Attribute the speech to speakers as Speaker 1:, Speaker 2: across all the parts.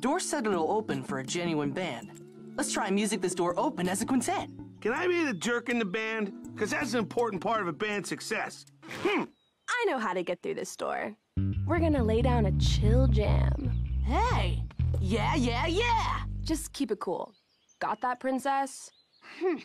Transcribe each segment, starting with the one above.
Speaker 1: Door said it'll open for a genuine band. Let's try music this door open as a quintet.
Speaker 2: Can I be the jerk in the band? Because that's an important part of a band's success. Hmm.
Speaker 3: I know how to get through this door. We're gonna lay down a chill jam.
Speaker 1: Hey! Yeah, yeah, yeah!
Speaker 3: Just keep it cool. Got that, princess?
Speaker 4: Ooh!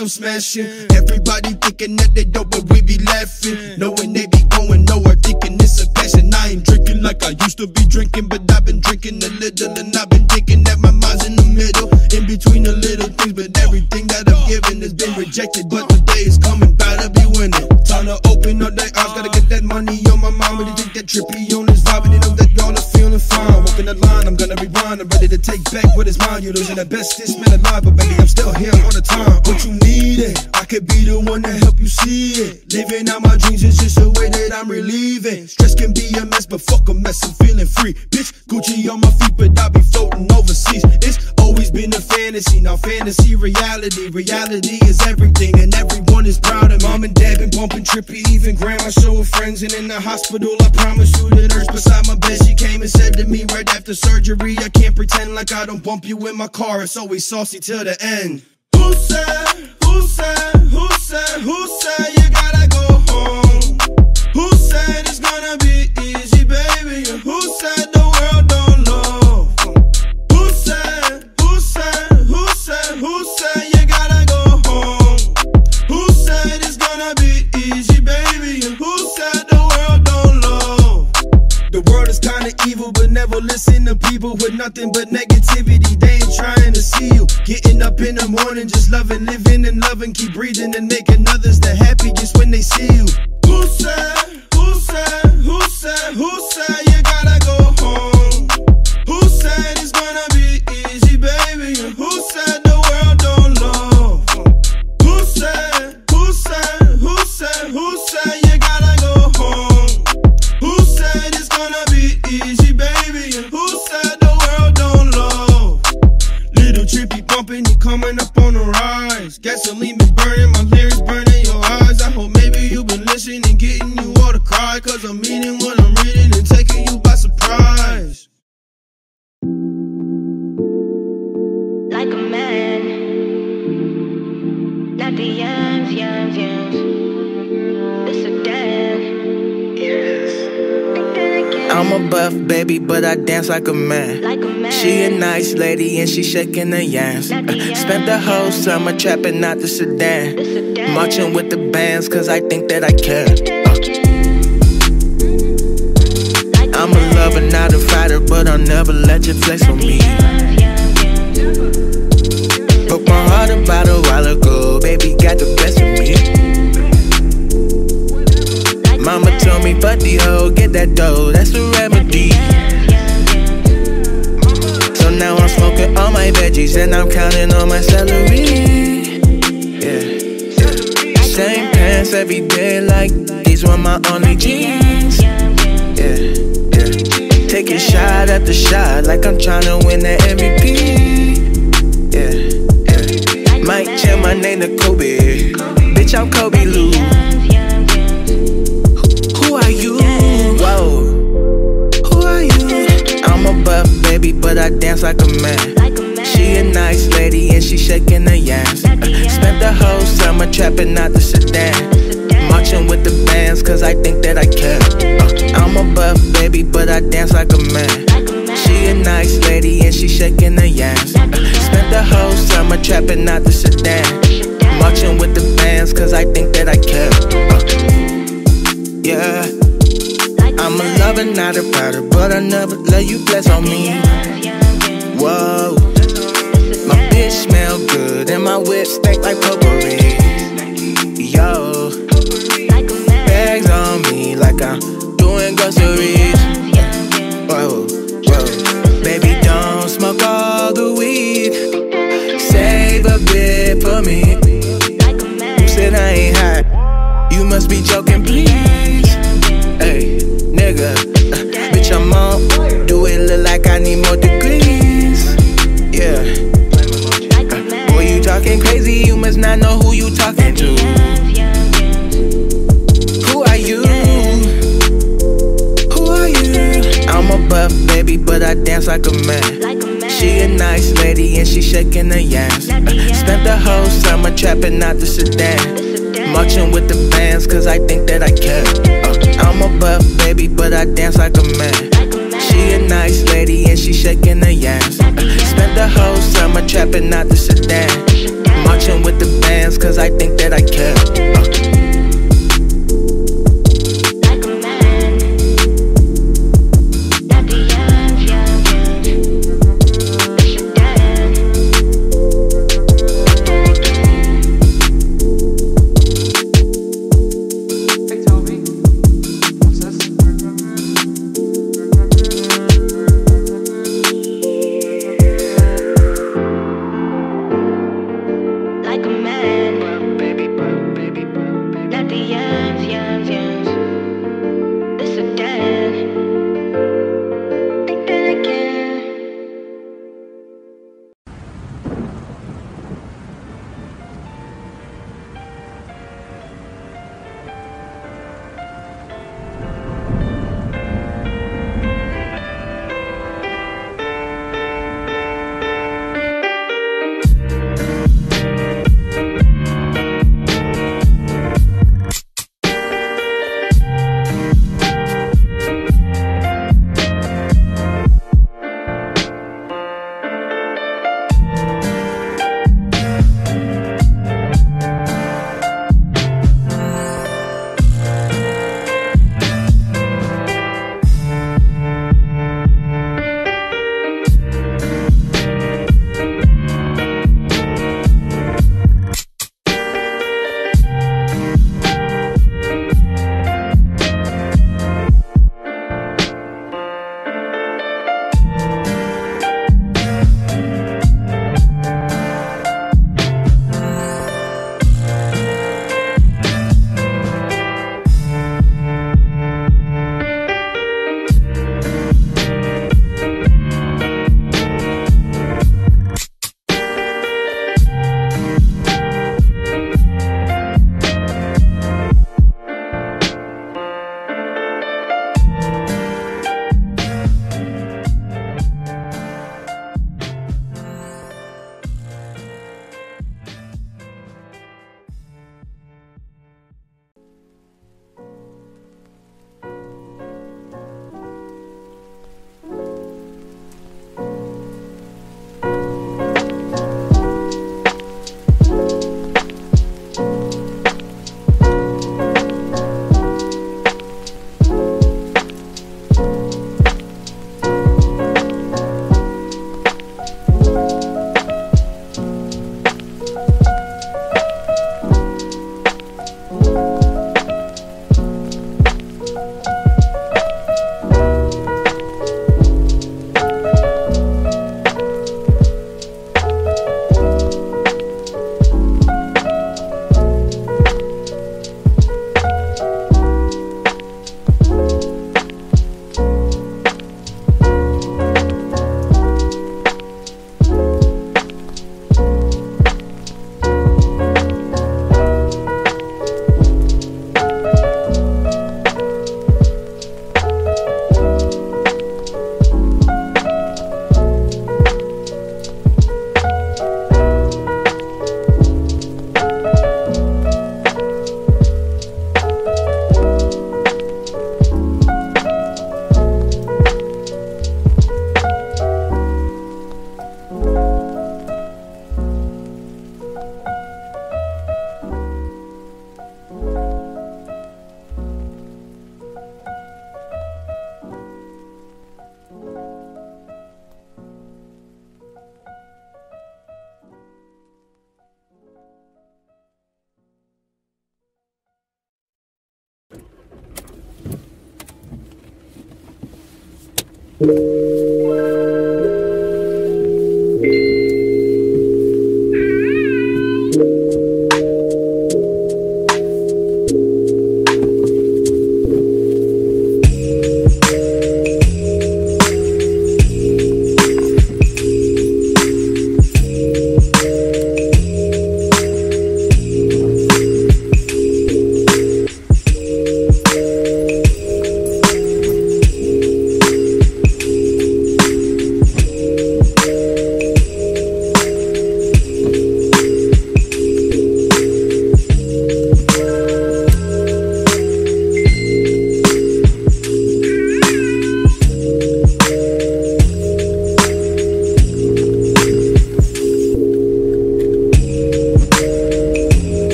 Speaker 5: I'm smashing. Everybody thinking that they dope, but we be laughing. Knowing they be going nowhere, thinking it's a passion. I ain't drinking like I used to be drinking, but I've been drinking a little, and I've been thinking that my mind's in the middle. In between the little things, but everything that I've given has been rejected. But today is coming, better be winning. Time to open up their eyes, gotta get that money on my mind. When they think that trippy on this vibe, and they know that y'all are feeling fine. Walking the line, I'm gonna rewind. I'm ready to take back what is mine. You're losing the bestest man alive, but baby, I'm still here all the time. What you need it, I could be the one to help you see it. Living out my dreams is just a way that I'm relieving. Stress can be a mess, but fuck a mess, I'm feeling free. Bitch, Gucci on my feet, but I be floating overseas. It's always been a fantasy, now fantasy reality. Reality is everything, and everyone is proud of mom and dad been bumping trippy, even grandma showing friends. And in the hospital, I promise you the nurse beside my bed, she came and said to me after surgery, I can't pretend like I don't bump you in my car. It's always saucy till the end. Who said? Who said? Who said? Who said
Speaker 6: dance like a man.
Speaker 4: Like a man.
Speaker 6: She a nice lady and she shaking her yams.
Speaker 4: Like
Speaker 6: Uh, Spent the whole summer trapping out the sedan.
Speaker 4: The sedan.
Speaker 6: Marching with the bands, cause I think that I can. Uh,
Speaker 4: Like
Speaker 6: I'm a lover, not a fighter, but I'll never let you flex on me. Broke my heart about a while ago, baby got the best of me. Mama told me, fuck the hoe, get that dough, that's the remedy. Now I'm smoking all my veggies and I'm counting on my celery. Yeah. Same pants every day, like these were my only jeans. Yeah, yeah. Take a shot after shot, like I'm trying to win the MVP. Yeah, yeah. Might change my name to Kobe. Bitch, I'm Kobe Lou. I dance like a man. She a nice lady and she shaking her yams. Uh, Spent the whole summer trapping out the sedan. Marching with the bands, cause I think that I can. Uh, I'm a buff baby, but I dance like a man. She a nice lady and she shaking her yams. Uh, Spent the whole summer trapping out the sedan. Marching with the bands, cause I think that I can. Uh, yeah. I'm a lover, not a fighter, but I never let you bless on me. Whoa. My bitch smell good and my whip stank like potpourri. Yo, bags on me like I'm doing groceries. Whoa, whoa. Baby, don't smoke all the weed. Save a bit for me. Who said I ain't hot? You must be joking, please. Talking to. Who are you? Who are you? I'm a buff baby, but I dance like a man. She a nice lady and she shaking her yams. Uh, Spent the whole summer trapping out the sedan. Marching with the bands, cause I think that I can. Uh, I'm a buff baby, but I dance like a man. She a nice lady and she shaking her yams. Uh, Spent the whole summer trapping out the sedan. Marching with the I think that I can.